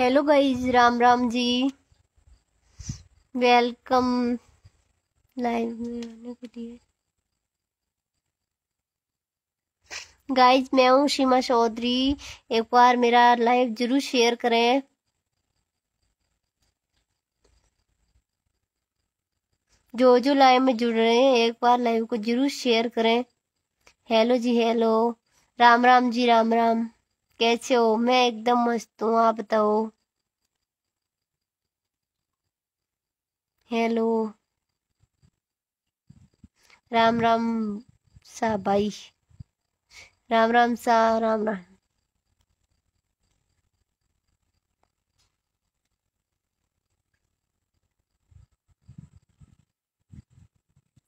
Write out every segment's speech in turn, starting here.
Hello guys Ram Ram ji welcome live में आने के लिए। मैं हूँ सीमा चौधरी एक बार मेरा लाइव ज़रूर शेयर करें। जो जो लाइव में जुड़ रहे हैं, एक बार लाइव को ज़रूर शेयर करें। हेलो जी हेलो राम राम जी राम राम कैसे हो? मैं एकदम मस्त हूँ, आप बताओ? हेलो राम राम सा भाई। राम राम सा, राम राम।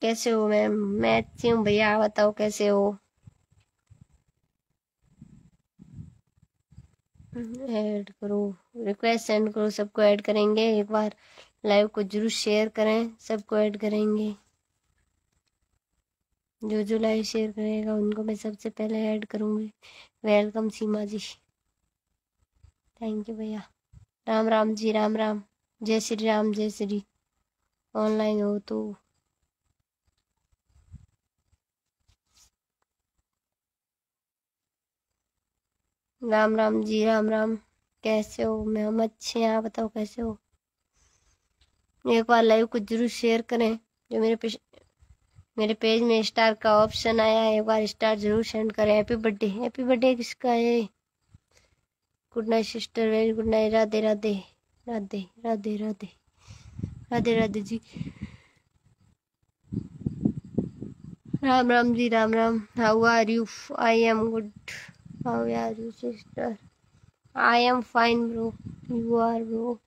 कैसे हो मैम? मैं अच्छी हूँ भैया बताओ कैसे हो? ऐड करो रिक्वेस्ट सेंड करो, सबको ऐड करेंगे। एक बार लाइव को ज़रूर शेयर करें, सबको ऐड करेंगे। जो जो लाइव शेयर करेगा, उनको मैं सबसे पहले ऐड करूँगी। Welcome Seema ji. Thank you भैया। राम राम जी, राम राम। जय श्री राम, जय श्री। ऑनलाइन हो तो। राम राम जी, राम राम। कैसे हो? मैं हम अच्छे हैं, आप बताओ कैसे हो? एक बार लाइव को ज़रूर शेयर करें, जो मेरे पेज मेरे पेज में स्टार का ऑप्शन आया है, एक बार स्टार ज़रूर सेंड करें। हैप्पी बर्थडे हैप्पी बर्थडे किसका है? Good night sister very good night Radhe Radhe Radhe Radhe Radhe Radhe Radhe ji. Ram Ram ji, Ram Ram. How are you I am good How are you, sister? I am fine, bro. You are, bro.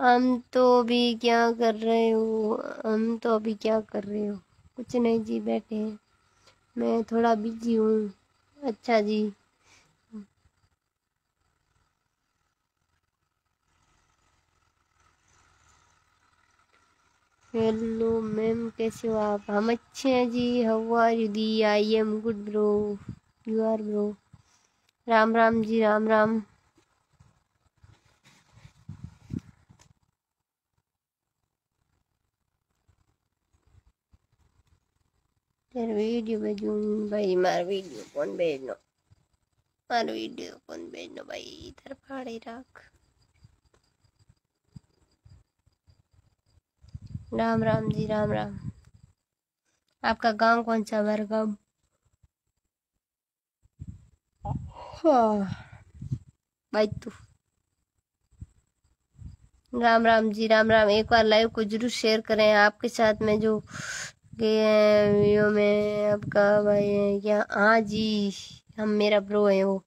हम तो अभी क्या कर रहे हो? हम तो अभी क्या कर रहे हो? कुछ नहीं जी बैठे हैं। मैं थोड़ा बिज़ी हूँ। अच्छा जी। हेलो मैम कैसे हो आप? हम अच्छे हैं जी। How are you the I am good bro you are bro Ram Ram ji, Ram Ram. तेरे वीडियो भेजूँ भाई, मार वीडियो कौन भेजनो? मार वीडियो कौन भेजनो भाई? इधर फाड़े रख। राम राम जी, राम राम। आपका गाँव कौन सा गाँव। तू। राम राम जी, राम राम। एक बार लाइव को ज़रूर शेयर करें। आपके साथ में जो गए हैं वीडियो में आपका भाई है क्या हाँ जी हम मेरा प्रो है वो।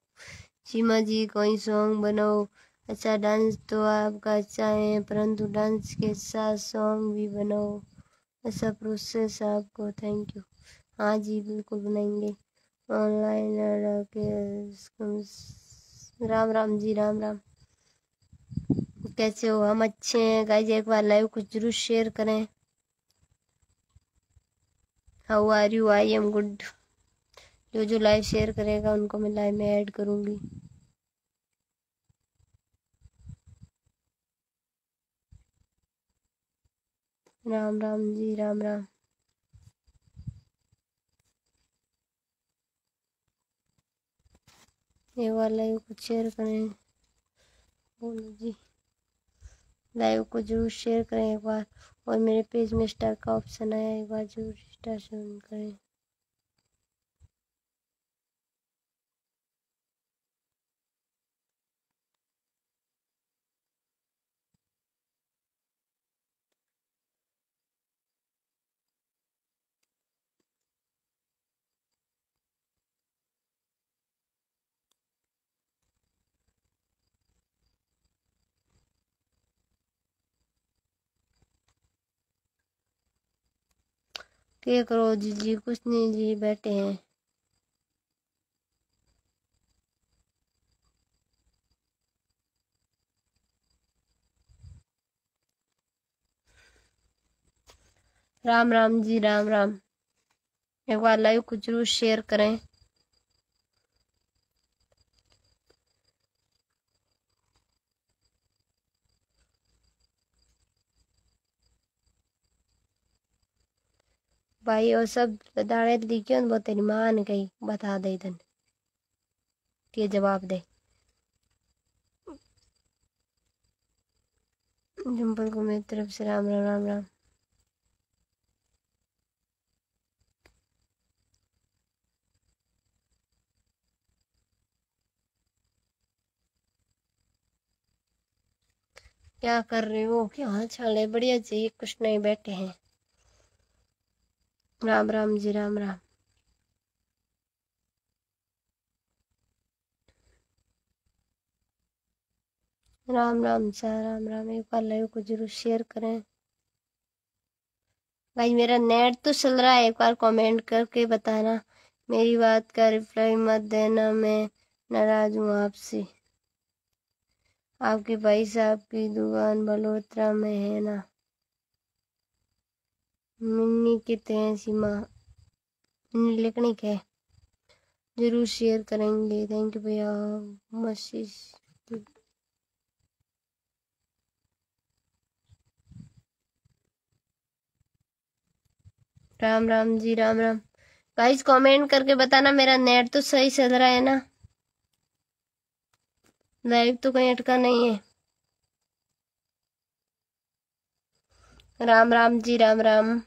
सीमा जी, कोई सॉन्ग बनाओ। अच्छा डांस तो आपका अच्छा है, परंतु डांस के साथ सॉन्ग भी बनाओ। ऐसा प्रोसेस आपको थैंक यू हाँ जी बिल्कुल बनाएँगे। ऑनलाइन राम राम जी, राम राम। कैसे हो? हम अच्छे हैं। गाइज़ एक बार लाइव को ज़रूर शेयर करें। How are you I am good जो जो लाइव शेयर करेगा, उनको मैं लाइव में ऐड करूँगी। राम राम जी, राम राम। ये वाला लाइव को शेयर करें। बोलो जी। लाइव को ज़रूर शेयर करें एक बार। और मेरे पेज में स्टार का ऑप्शन आया, एक बार ज़रूर स्टार शेयर करें। क्या करो जी कुछ नहीं जी, बैठे हैं। राम राम जी, राम राम। एक बार लाइव को ज़रूर शेयर करें। भाई, और सब दाड़े लिखियो वो तेरी माँ ने कही बता दे तन के जवाब दे। जम्पल को मेरी तरफ़ से राम राम राम राम। क्या कर रहे हो? क्या हाल चाल है? बढ़िया जी, कुछ नहीं बैठे हैं। राम राम जी, राम राम। राम राम सा राम राम। एक बार लाइव को ज़रूर शेयर करें। भाई, मेरा नेट तो चल रहा है। एक बार कमेंट करके बताना। मेरी बात का रिप्लाई मत देना। मैं नाराज़ हूँ आपसे। आपके भाई साहब की दुकान बलोत्रा में है ना? मिन्नी कितने हैं सीमा। मिन्नी लिखनी है ज़रूर शेयर करेंगे। थैंक यू भैया। मशीश। राम राम जी, राम राम। गाइस कमेंट करके बताना, मेरा नेट तो सही चल रहा है ना? लाइव तो कहीं अटका नहीं है। राम राम जी, राम राम।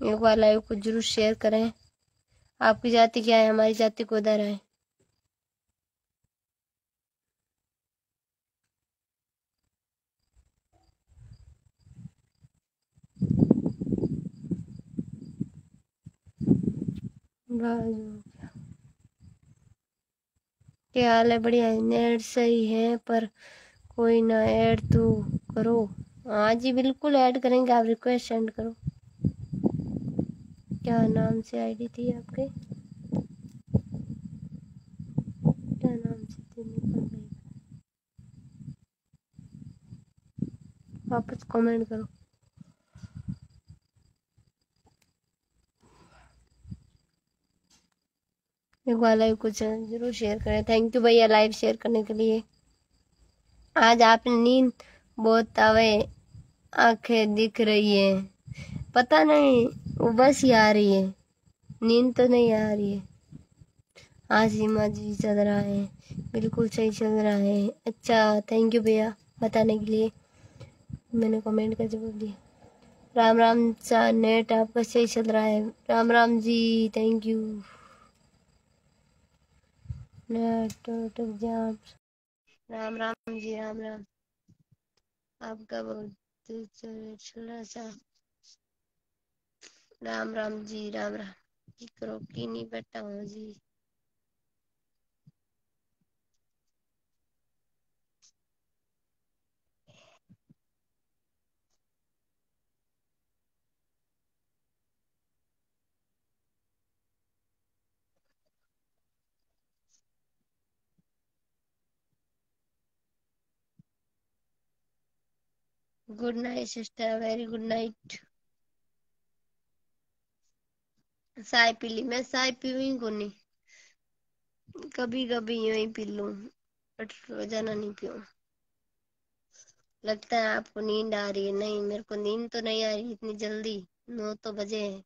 एक बार लाइव को ज़रूर शेयर करें। आपकी जाति क्या है? हमारी जाति को उधर है क्या हाल है? बढ़िया नेट सही है, पर कोई ना ऐड तो करो। हाँ जी, बिल्कुल ऐड करेंगे। आप रिक्वेस्ट सेंड करो। क्या नाम से आईडी थी आपके? क्या नाम से थी? वापस कमेंट करो। एक बार लाइव कुछ ज़रूर शेयर करें। थैंक यू भैया लाइव शेयर करने के लिए। आज आपने नींद बहुत आवे आँखें दिख रही है। पता नहीं वो बस ही आ रही है नींद तो नहीं आ रही है। हाँ सीमा जी चल रहा है। बिल्कुल सही चल रहा है। अच्छा थैंक यू भैया बताने के लिए। मैंने कमेंट का जवाब दिया। राम राम सा नेट आपका सही चल रहा है। Ram Ram ji thank you Ram Ram ji, Ram Ram. आपका बहुत सा राम राम जी, राम राम जी करो, की नहीं बैठा हूँ जी। Good night sister very good night चाय पी ली, मैं चाय पीवी को नहीं कभी कभी यूँ ही पी लू, बट रोज़ाना नहीं पीऊं। लगता है आपको नींद आ रही है। नहीं, मेरे को नींद तो नहीं आ रही इतनी जल्दी। नौ तो बजे है।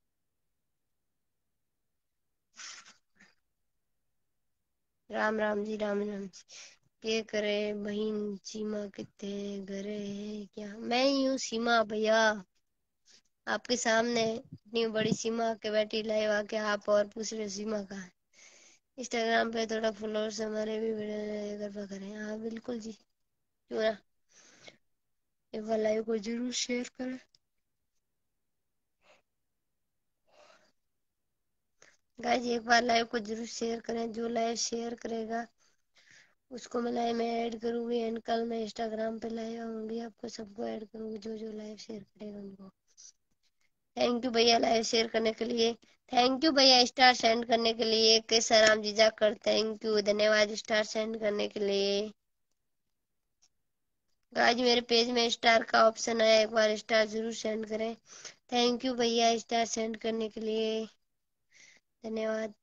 राम राम जी, राम राम जी। ये करे बहन सीमा कितने घरे है क्या? मैं ही हूँ सीमा भैया। आपके सामने इतनी बड़ी सीमा के बैठी लाइव आके आप और पूछ रहे सीमा का इंस्टाग्राम पे थोड़ा फॉलोअर्स हमारे भी कृपा करें। हाँ बिल्कुल जी। क्यों ना? एक बार लाइव को ज़रूर शेयर करें। गाइज़ एक बार लाइव को ज़रूर शेयर करें। जो लाइव शेयर करेगा, उसको मैं लाइव में ऐड करूँगी एंड कल मैं इंस्टाग्राम पे लाइव आऊँगी। आपको सबको ऐड करूँगी जो जो लाइव शेयर करेगा उनको। थैंक यू भैया लाइव शेयर करने के लिए। थैंक यू भैया स्टार सेंड करने के लिए कैसा राम जी जाकर थैंक यू, धन्यवाद स्टार सेंड करने के लिए। आज मेरे पेज में स्टार का ऑप्शन है एक बार स्टार ज़रूर सेंड करें। थैंक यू भैया स्टार सेंड करने के लिए। धन्यवाद।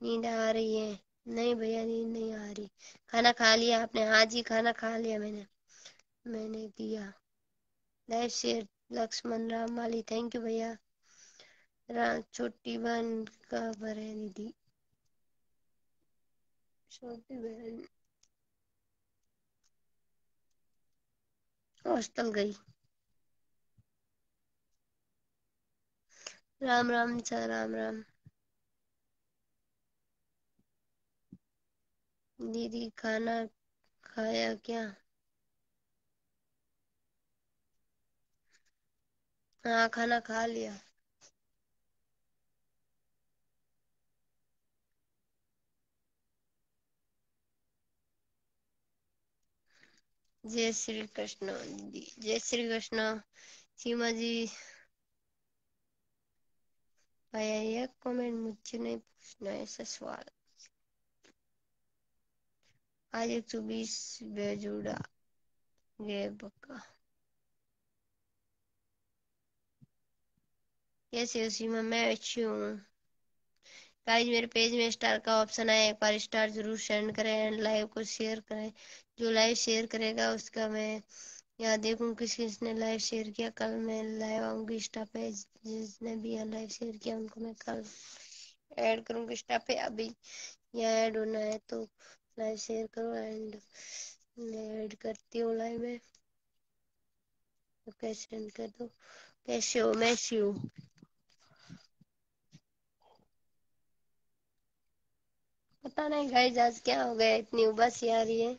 नींद आ रही है। नहीं भैया, नींद नहीं आ रही। खाना खा लिया आपने? हाँ जी, खाना खा लिया मैंने। मैंने किया लाइव शेयर लक्ष्मण राम वाली थैंक यू भैया। छोटी बहन पर है दीदी। छोटी बहन। हॉस्टल गई। राम राम चा राम राम। दीदी, खाना खाया क्या? हाँ खाना खा लिया। जय श्री कृष्ण जय श्री कृष्ण। सीमा जी भैया यह कमेंट मुझे नहीं पूछना ऐसा सवाल। आज एक सौ बीस बेजुड़ा गए पक्का कैसे हो सीमा मैं अच्छी हूँ। गाइस मेरे पेज में स्टार का ऑप्शन है एक बार स्टार ज़रूर सेंड करें एंड लाइव को शेयर करें। जो लाइव शेयर करेगा, उसका मैं यहाँ देखूँ किस किसने लाइव शेयर किया। कल मैं लाइव आऊँगी इंस्टा पे, जिसने भी यहाँ लाइव शेयर किया, उनको मैं कल ऐड करूँगी इंस्टा पे। अभी यहाँ ऐड होना है तो लाइव शेयर करो एंड ऐड करती हूँ लाइव में कैसे एंड कर? दो कैसे हो? मैं सी हूँ। पता नहीं गाइस आज क्या हो गया? इतनी उबासी आ रही है।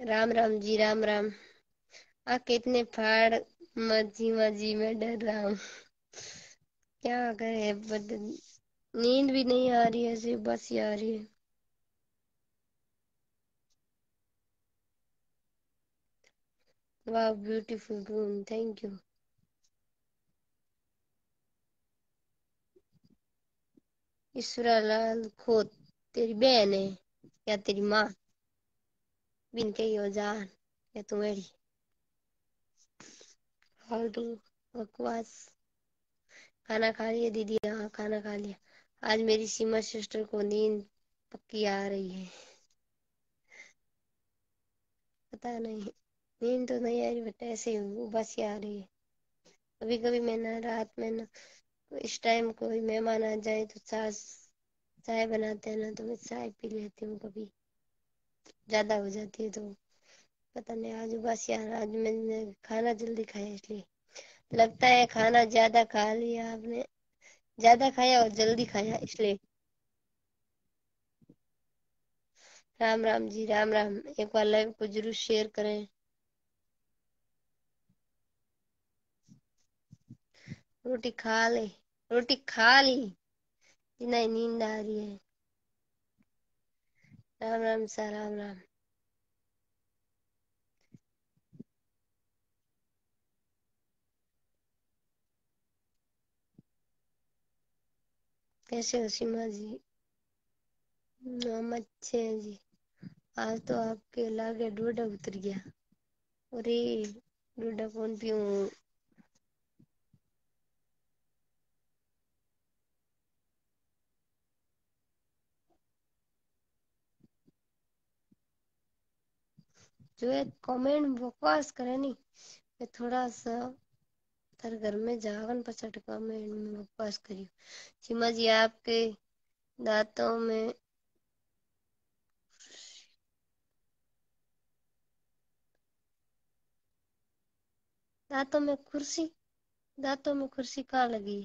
राम राम जी, राम राम। आ, कितने फाड़ मजी मजी में डर रहा हूँ। क्या करे बट नींद भी नहीं आ रही है सिर्फ़ बस ही आ रही है। वाह ब्यूटीफुल रूम थैंक यू ईश्वरा लाल खोत तेरी बहन है, या तेरी माँ? बिन कही हो जान, या तू मेरी फालतू बकवास। खाना खा लिया, दीदी? हाँ खाना खा लिया। आज मेरी सीमा सिस्टर को नींद पक्की आ रही है। पता नहीं, नींद तो नहीं आ रही, बट ऐसे बस ही आ रही है। कभी कभी मैं ना, रात में ना इस टाइम कोई मेहमान आ जाए तो सास चाय बनाते हैं ना तो मैं चाय पी लेती हूँ कभी। ज़्यादा हो जाती है तो पता नहीं, आज बस यार आज मैंने खाना जल्दी खाया इसलिए। लगता है खाना ज़्यादा खा लिया आपने। ज़्यादा खाया और जल्दी खाया इसलिए। राम राम जी, राम राम। एक बार लाइव को ज़रूर शेयर करें। रोटी खा ले रोटी खा ली नहीं नींद आ रही है राम राम सा राम राम कैसे हो सीमा जी हम अच्छे हैं जी आज तो आपके लागे डोडा उतर गया। अरे, डोडा कौन पीऊं जो है कमेंट बकवास करे नहीं मैं थोड़ा सा तर घर में जावन पचट कमेंट में बकवास करी। सीमा जी, आपके दांतों में दांतों में कुर्सी, दांतों में कुर्सी कहाँ लगी?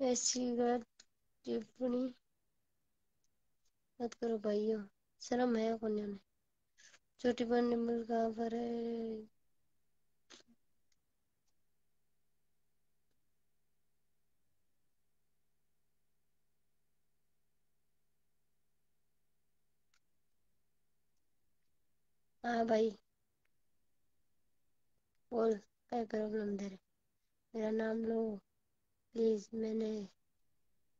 ऐसी गलत टिप्पणी मत करो भाइयों। शर्म है कोने में। छोटी बहन नंबर कहाँ पर है। हाँ भाई। बोल, क्या प्रॉब्लम रहे मेरा नाम लो। प्लीज़, मैंने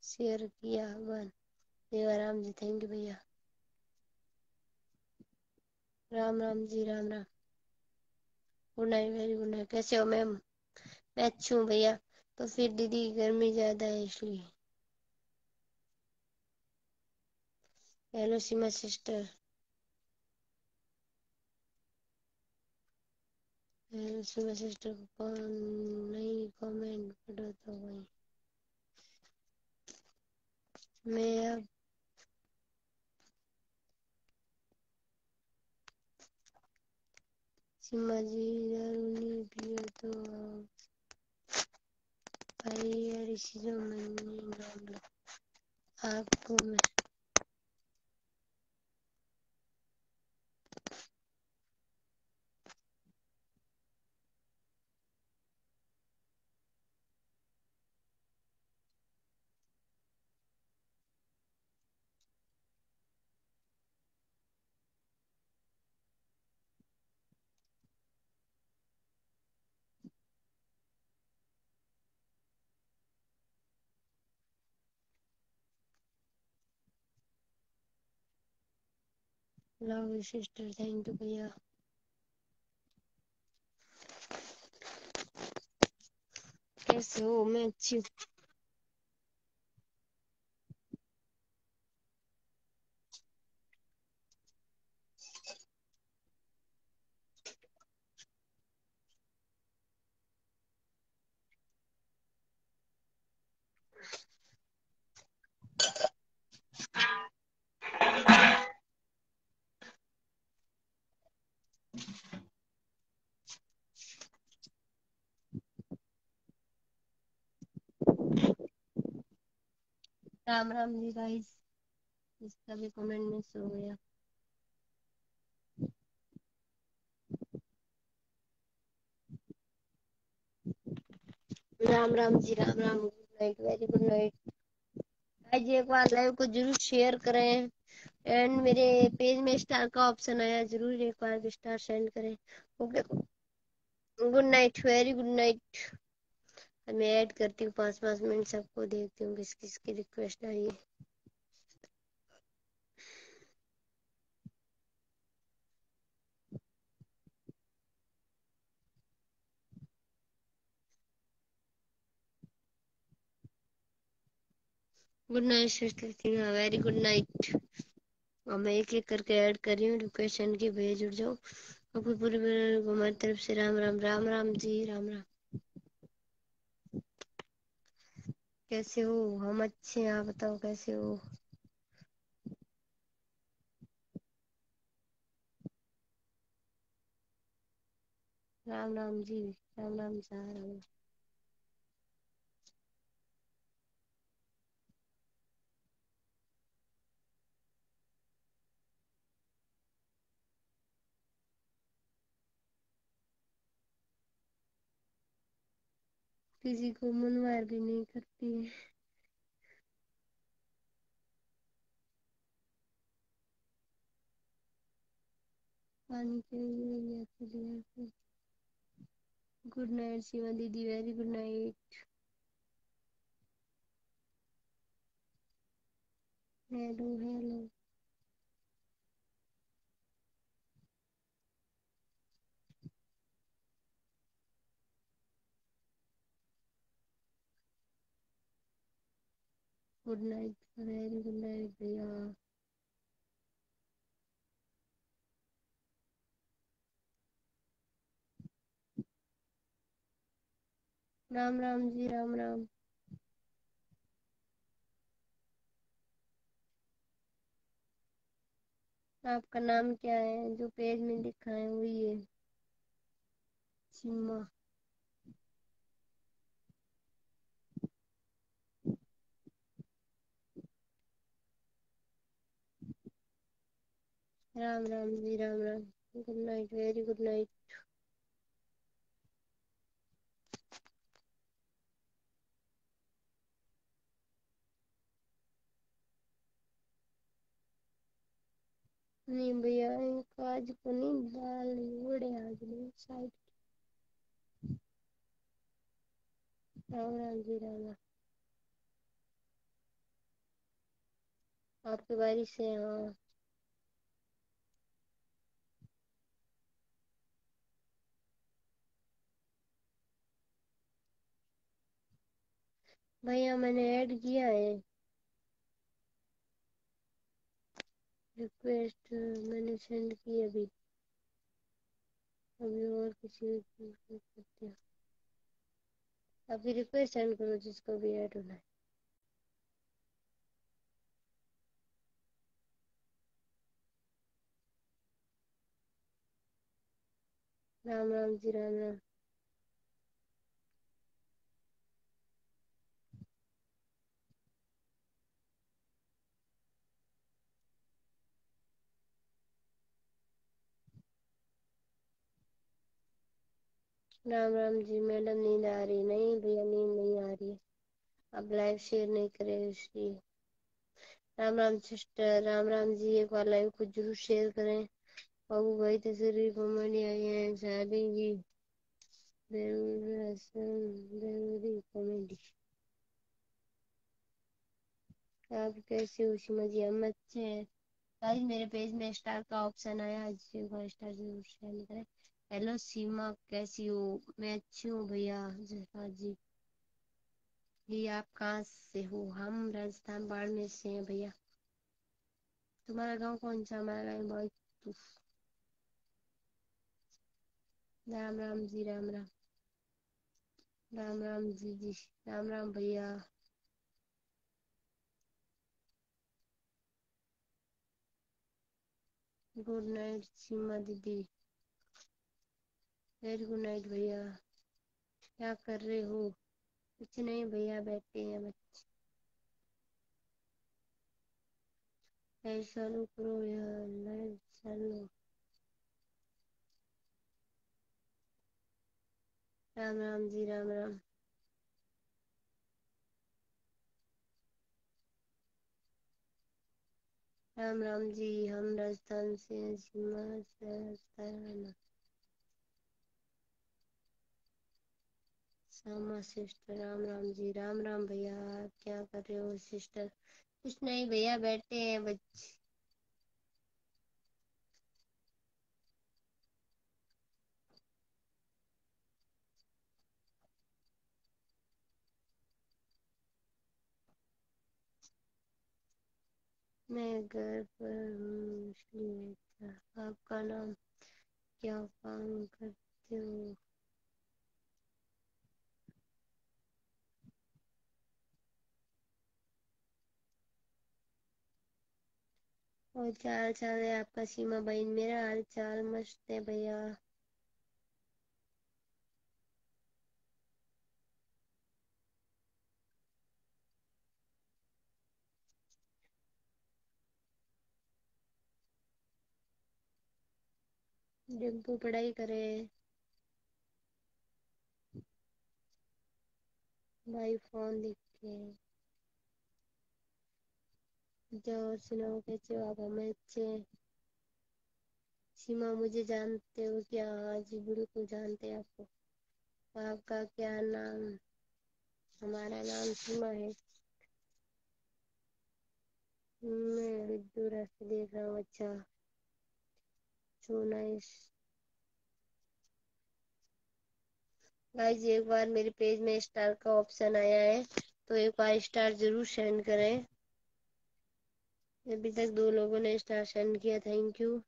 शेयर किया, one. Devaram ji, thank you भैया। Ram Ram ji, Ram Ram. Good night, very good night. कैसे हो मैम? मैं अच्छी हूँ भैया। तो फिर दीदी गर्मी ज़्यादा है इसलिए। Hello Seema sister. सुबह सिस्टर को कौन नहीं कमेंट पढ़ा था भाई। मैं अब सिम्मा जी दारू नहीं पियो तो love you sister thank you भैया कैसे हो मैं अच्छी हूँ राम राम जी गाइस इसका भी कमेंट मिस हो गया। Ram Ram ji, Ram Ram good night very good night आज एक बार लाइव को ज़रूर शेयर करें एंड मेरे पेज में स्टार का ऑप्शन आया, ज़रूर एक बार स्टार सेंड करें। Okay good night very good night मैं ऐड करती हूँ, पाँच पाँच मिनट सबको देखती हूँ किस किस की रिक्वेस्ट आई है। Good night sister very good night और मैं एक एक करके ऐड कर रही हूँ, रिक्वेस्ट की भेज उठ जाओ और पूरे हमारी तरफ़ से राम राम राम राम जी, राम राम। कैसे हो? हम अच्छे हैं, आप बताओ कैसे हो? राम राम जी, राम राम सा राम किसी को मनवार भी नहीं करती है। पानी चाहिए गुड नाइट सीमा दीदी very good night hello hello good night very good night भैया राम राम जी, राम राम। आपका नाम क्या है? जो पेज में लिखा है वही है Seema. Ram Ram ji, Ram Ram. Good night very good night नहीं भैया आज को नहीं दाल बड़े आज नहीं, शायद। राम राम जी, राम राम। आपकी बारिश है हाँ भैया मैंने ऐड किया है रिक्वेस्ट मैंने सेंड की अभी अभी और किसी करते हैं अभी रिक्वेस्ट सेंड करो जिसको भी ऐड होना है राम राम जी राम राम राम राम जी, मैडम नींद आ रही, नहीं भैया नींद नहीं आ रही। अब लाइव शेयर नहीं करे इसलिए राम राम सिस्टर राम राम जी, एक बार लाइव को ज़रूर शेयर करें। बाबू भाई तस्वीर कॉमेडी आई है शादी की ज़रूरी कॉमेडी आप कैसे हो जी हम अच्छे हैं। मेरे पेज में स्टार का ऑप्शन आया जिसे स्टार ज़रूर शेयर करें। हेलो सीमा कैसी हो? मैं अच्छी हूँ भैया, जयपाल जी। ये आप कहाँ से हो? हम राजस्थान बाड़मेर से हैं भैया। तुम्हारा गाँव कौन सा? हमारा गाँव बहुत राम राम जी, राम राम। राम राम जी जी। राम राम भैया। गुड नाइट, सीमा दीदी। वेरी गुड नाइट भैया। क्या कर रहे हो? कुछ नहीं भैया, बैठे हैं बच्चे। चालू करो यार लाइव चालू। राम राम जी, राम राम। राम राम जी, हम राजस्थान से सीमा से राजस्थान सिस्टर, राम राम जी, राम राम भैया क्या कर रहे हो सिस्टर? कुछ नहीं भैया, बैठे हैं बच्चे मैं घर पर हूँ, इसलिए आपका नाम क्या काम करते हो? और हाल चाल है आपका सीमा बहन? मेरा हाल चाल मस्त है भैया। डिम्पू पढ़ाई करे भाई फ़ोन देखे सुनाओ कैसे हो आप हमें अच्छे सीमा, मुझे जानते हो क्या? हाँ जी बिल्कुल जानते हैं आपको। आपका क्या नाम? हमारा नाम सीमा है। मैं विदुरा से देख रहा हूँ अच्छा। सो नाइस गाइस एक बार मेरे पेज में स्टार का ऑप्शन आया है तो एक बार स्टार ज़रूर सेंड करें। अभी तक दो लोगों ने स्टार सेंड किया थैंक यू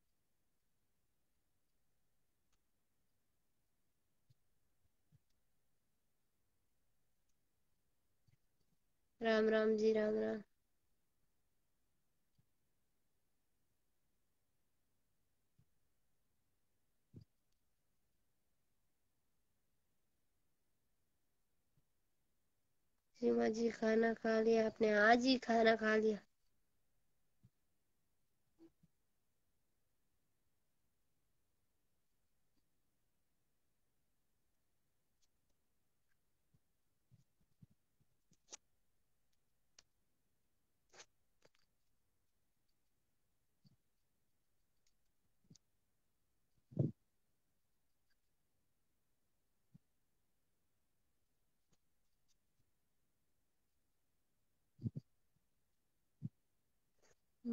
राम राम जी, राम राम। सीमा जी, खाना खा लिया आपने, आज ही खाना खा लिया।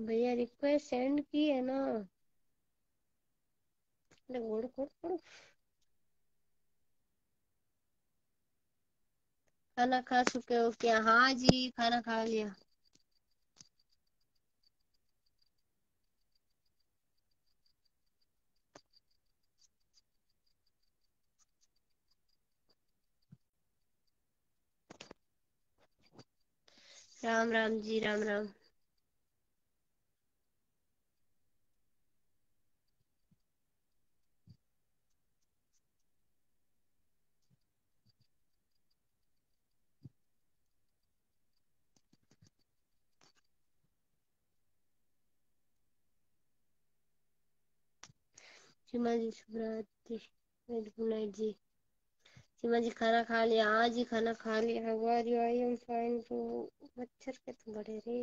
भैया रिक्वेस्ट सेंड की है ना। गोड़ गोड़ गोड़ खाना खा चुके हो क्या? हाँ जी, खाना खा लिया। राम राम जी, राम राम। जी शुभ रात्रि गुड नाइट जी सीमा जी खाना खा लिया। आज ही खाना खा लिया। हमारी आई एम फाइन तो। मच्छर के तो बड़े रे।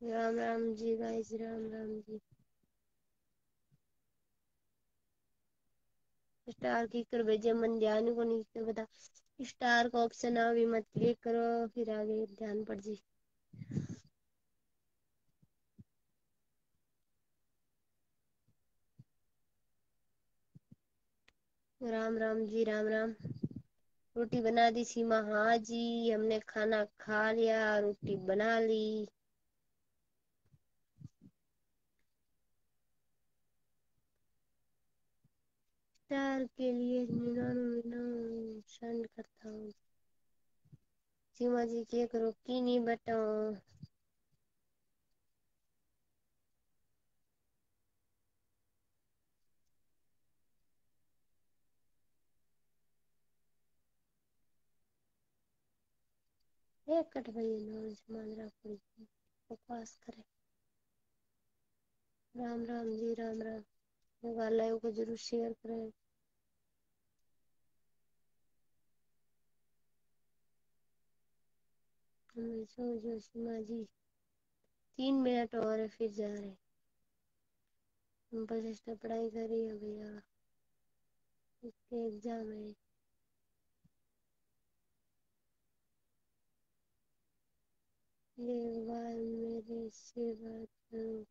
राम राम जी गाइस राम राम जी। स्टार की कर भेजे मन ध्यान को नहीं बता। स्टार का ऑप्शन अभी मत क्लिक करो, फिर आगे ध्यान पड़ जी। राम राम जी, राम राम। रोटी बना दी सीमा। हाँ जी, हमने खाना खा लिया, रोटी बना ली। स्टार के लिए करता हूँ। सीमा जी के करो की नहीं बताओ एक कट भाई नॉलेज मांजरा कोई बकवास करे। राम राम जी, राम राम। वाला को ज़रूर शेयर करें। सो जो, तीन मिनट और है, फिर जा रहे बस इसने पढ़ाई करी है भैया इसके एग्ज़ाम है। एक बार मेरे से बात करो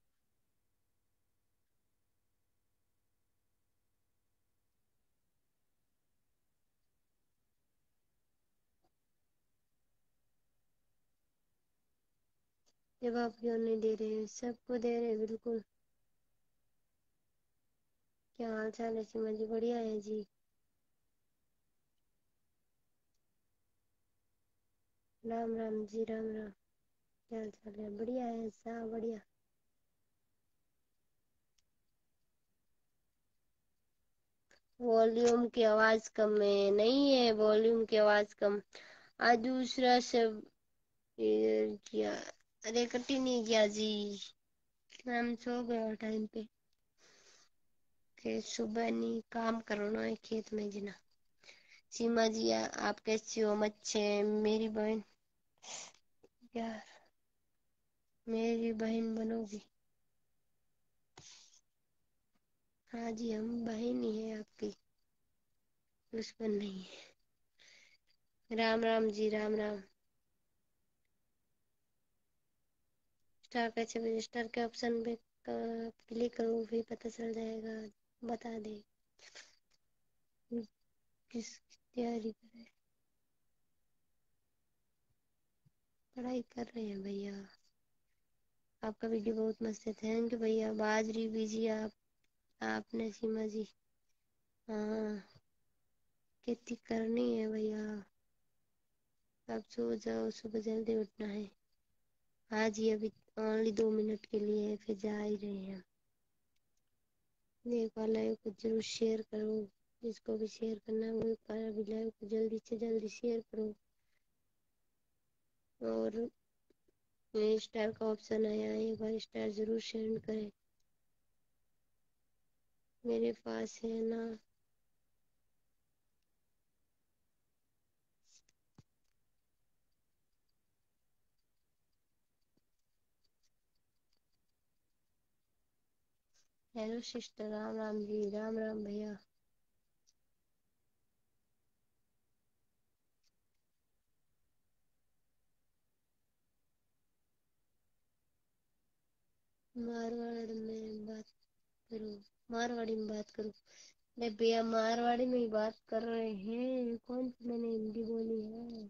जवाब क्यों नहीं दे रहे सबको दे रहे बिल्कुल। क्या हाल चाल है सीमा जी? बढ़िया है जी। राम राम जी, राम राम। क्या हाल चाल है? बढ़िया है, सब बढ़िया। वॉल्यूम की आवाज़ कम है। नहीं है, वॉल्यूम की आवाज़ कम। आज दूसरा सब किया? अरे कटी नहीं गया जी हम सो गए टाइम पे। के सुबह नहीं काम करो ना खेत में जिना। सीमा जी आप कैसी हो? मच्छे मेरी बहन, यार, मेरी बहन बनोगी। हाँ जी, हम बहन ही है आपकी। दुश्मन नहीं है। राम राम जी, राम राम। स्टार कैसे बजे स्टार के ऑप्शन पे क्लिक करो, फिर पता चल जाएगा। बता दे। किस तैयारी करें पढ़ाई कर रहे हैं भैया। आपका वीडियो बहुत मस्त है। थैंक यू भैया। बाजरी बीजी आप, आपने सीमा जी। हाँ। खेती करनी है भैया। आप सो जाओ, सुबह जल्दी उठना है। हाँ जी अभी ओनली दो मिनट के लिए फिर जा ही रहे हैं। देख वाला को ज़रूर शेयर करो। जिसको भी शेयर करना है, वो भी लाइव को जल्दी से जल्दी शेयर करो। और स्टार का ऑप्शन आया है, एक बार स्टार ज़रूर सेंड करें। मेरे पास है ना हेलो सिस्टर राम राम जी राम राम भैया मारवाड़ में बात करो, मारवाड़ी में बात करो। मैं भैया, मारवाड़ी में ही बात कर रहे हैं। कौन सी मैंने हिंदी बोली है?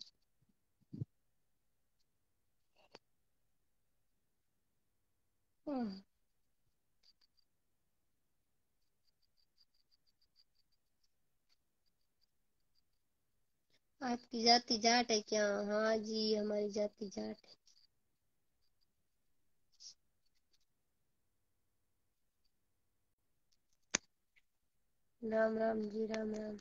हाँ। आपकी जाति जाट है क्या? हाँ जी, हमारी जाति जाट है। Ram Ram ji, Ram Ram.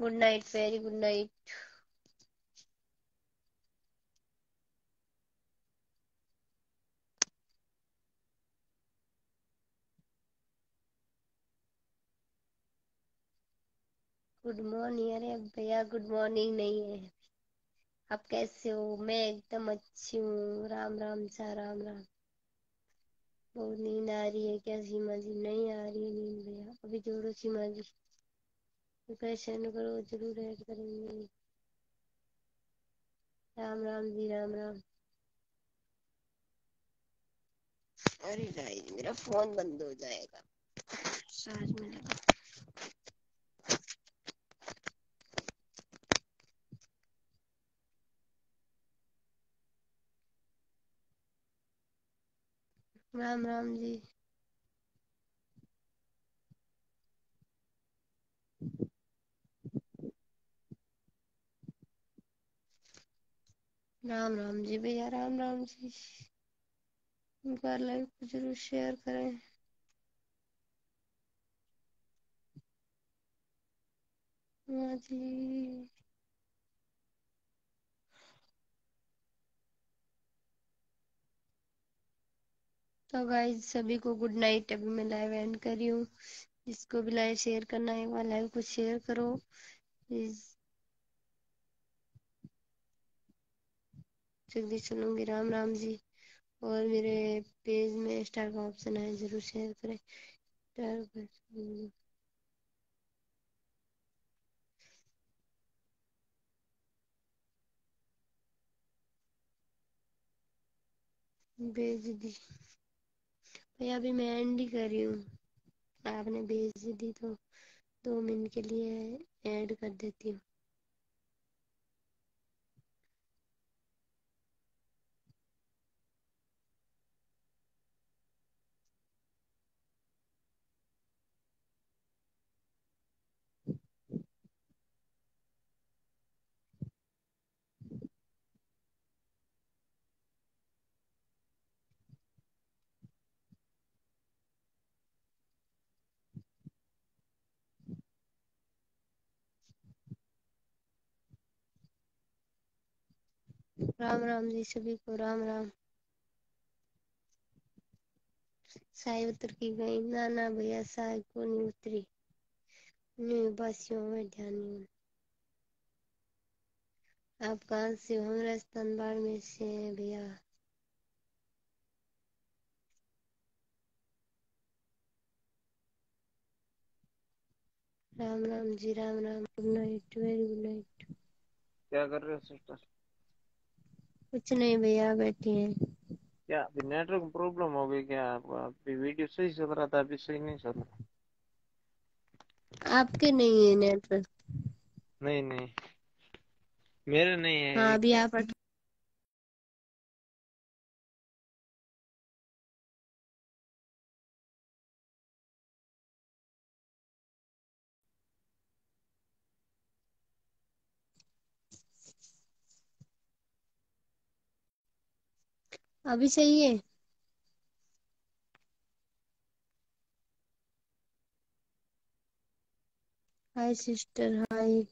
Good night very good night good morning. अरे भैया गुड मॉर्निंग नहीं है। आप कैसे हो? मैं एकदम अच्छी हूँ। राम राम सा राम राम। बहुत नींद आ रही है क्या सीमा जी? नहीं आ रही है नींद भैया। अभी जोड़ो सीमा जी। सेंड करो ज़रूर ऐड करेंगे। राम राम जी राम राम। अरे नहीं मेरा फ़ोन बंद हो जाएगा। चार्ज में लगा राम राम जी। राम राम जी भैया, राम राम जी। उनका लाइव को ज़रूर शेयर करें। जी। तो गाइस सभी को गुड नाइट अभी मैं लाइव एंड कर रही हूँ। जिसको भी लाइव शेयर करना है लाइव को शेयर करो। जल्दी चलूँगी राम राम जी। और मेरे पेज में स्टार का ऑप्शन है ज़रूर शेयर करें। स्टार भेज दी। भैया अभी मैं एंड ही कर रही हूँ। आपने भेज दी तो दो मिनट के लिए ऐड कर देती हूँ। राम राम, जी सभी को राम राम। साई उतर की गई ना ना भैया साई को नहीं उतरी नहीं बसियों में ध्यान नहीं आप कहाँ से हम राजस्थान बाड़मेर से हैं भैया। Ram Ram ji, Ram Ram. Good night, very good night. क्या कर रहे हो, सिस्टर? कुछ नहीं भैया बैठी है। क्या अभी नेटवर्क प्रॉब्लम हो गई क्या? अभी वीडियो सही चल रहा था अभी सही नहीं चल रहा। आपके नहीं है नेटवर्क नहीं नहीं। मेरे नहीं है हाँ अभी आप अभी चाहिए। हाय सिस्टर हाय